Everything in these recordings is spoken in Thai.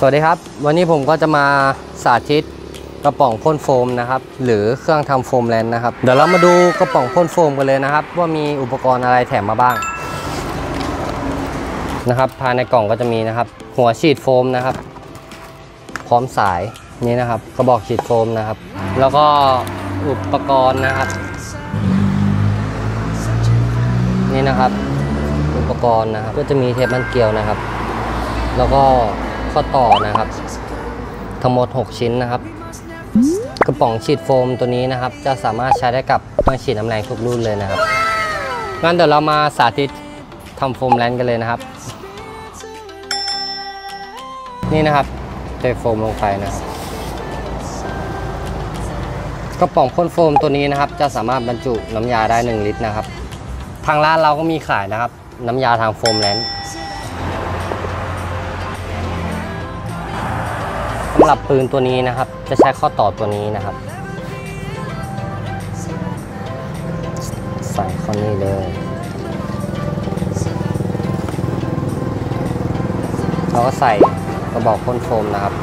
สวัสดีครับ วันนี้ผมก็จะมาสาธิตกระป๋องพ่นโฟมนะครับ หรือเครื่องทำโฟมแลนด์นะครับ เดี๋ยวเรามาดูกระป๋องพ่นโฟมกันเลยนะครับ ว่ามีอุปกรณ์อะไรแถมมาบ้างนะครับภายในกล่องก็จะมีนะครับ หัวฉีดโฟมนะครับ พร้อมสายนี่นะครับกระบอกฉีดโฟมนะครับ แล้วก็อุปกรณ์นะครับ นี่นะครับ อุปกรณ์นะครับ ก็จะมีเทปมันเกลียวนะครับ แล้วก็ ข้อต่อนะครับ ทั้งหมด 6 ชิ้นนะครับ กระป๋องฉีดโฟมตัวนี้นะครับ จะสามารถใช้ได้กับเครื่องฉีดน้ำแรงทุกรุ่นเลยนะครับงั้นเดี๋ยวเรามาสาธิตทำโฟมแลนด์กันเลยนะครับ นี่นะครับเทโฟมลงไปนะครับกระป๋องพ่นโฟมตัวนี้นะครับ จะสามารถบรรจุน้ำยาได้ 1 ลิตรนะครับ ทางร้านเราก็มีขายนะครับ น้ำยาทางโฟมแลนด์ สำหรับปืนตัวนี้นะครับ จะใช้ข้อต่อตัวนี้นะครับ ใส่ข้อนี้เลยเราก็ใส่กระบอกพ่นโฟมนะครับ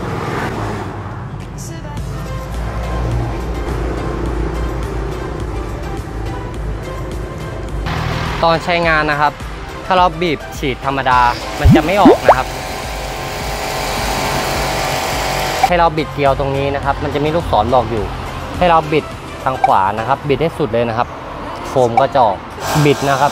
ตอนใช้งานนะครับ ถ้าเราบีบฉีดธรรมดา มันจะไม่ออกนะครับ ให้เราบิดเกลียวตรงนี้นะครับ มันจะมีลูกศรบอกอยู่ ให้เราบิดทางขวานะครับ บิดให้สุดเลยนะครับ โฟมก็จะออกบิดนะครับ